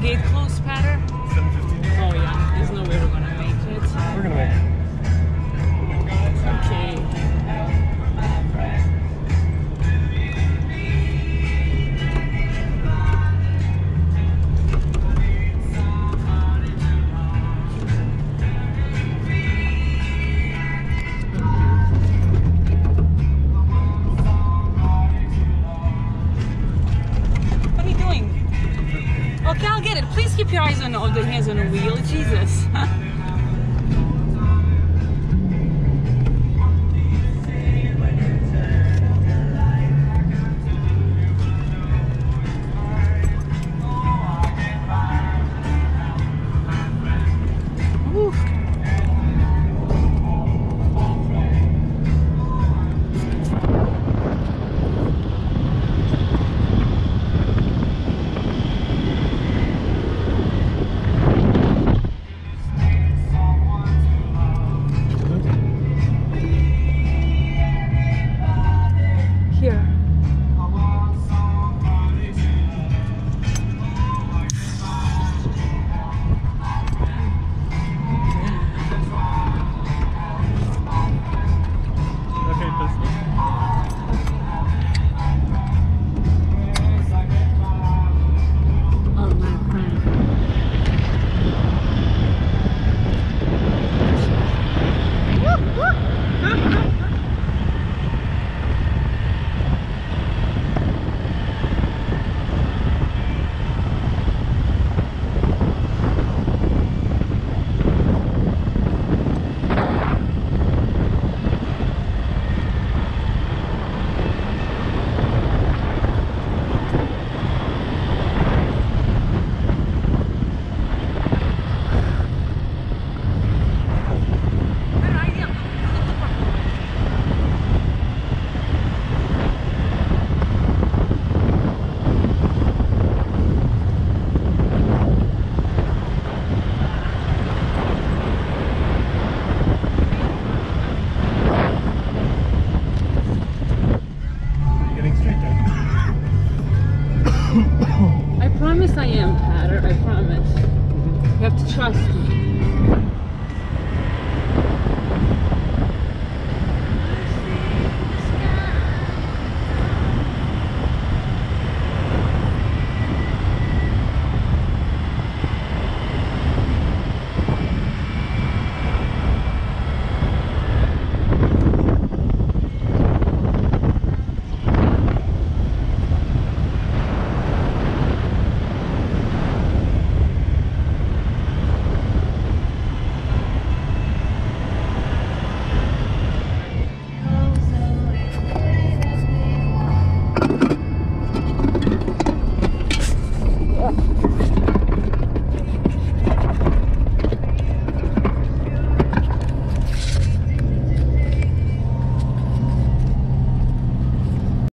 gate close, Peadar? Oh yeah, there's no way. I'll get it. Please keep your eyes on all the hands on the wheel. Jesus. Here. Am, Peadar. I promise. You have to trust me.